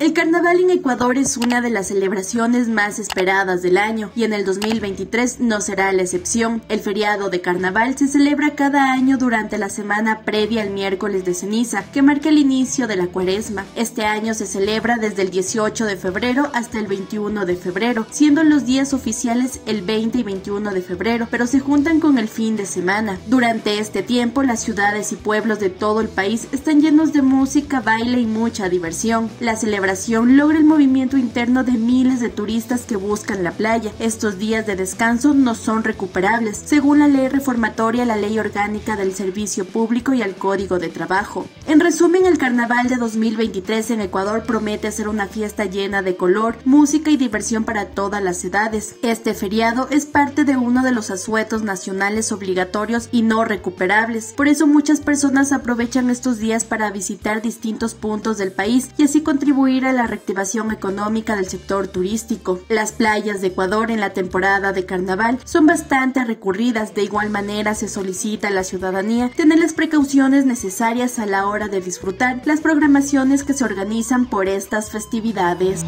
El carnaval en Ecuador es una de las celebraciones más esperadas del año y en el 2023 no será la excepción. El feriado de carnaval se celebra cada año durante la semana previa al miércoles de ceniza, que marca el inicio de la cuaresma. Este año se celebra desde el 18 de febrero hasta el 21 de febrero, siendo los días oficiales el 20 y 21 de febrero, pero se juntan con el fin de semana. Durante este tiempo, las ciudades y pueblos de todo el país están llenos de música, baile y mucha diversión. La celebración logra el movimiento interno de miles de turistas que buscan la playa. Estos días de descanso no son recuperables, según la ley reformatoria, la ley orgánica del servicio público y el código de trabajo. En resumen, el carnaval de 2023 en Ecuador promete ser una fiesta llena de color, música y diversión para todas las edades. Este feriado es parte de uno de los asuetos nacionales obligatorios y no recuperables. Por eso muchas personas aprovechan estos días para visitar distintos puntos del país y así a la reactivación económica del sector turístico. Las playas de Ecuador en la temporada de carnaval son bastante recurridas, de igual manera se solicita a la ciudadanía tener las precauciones necesarias a la hora de disfrutar las programaciones que se organizan por estas festividades.